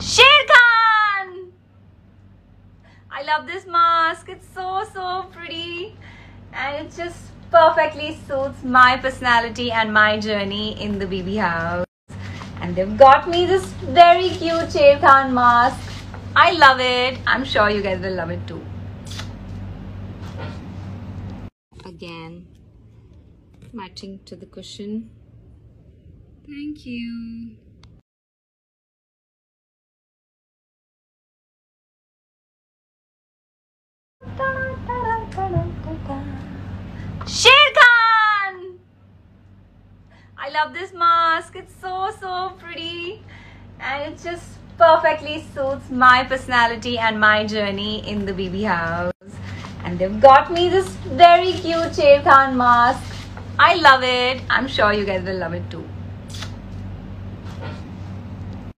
Sher Khan! I love this mask. It's so, so pretty. And it just perfectly suits my personality and my journey in the BB house. And they've got me this very cute Sher Khan mask. I love it. I'm sure you guys will love it too. Again, matching to the cushion. Thank you. Sher Khan! I love this mask. It's so, so pretty. And it just perfectly suits my personality and my journey in the BB house. And they've got me this very cute Sher Khan mask. I love it. I'm sure you guys will love it too.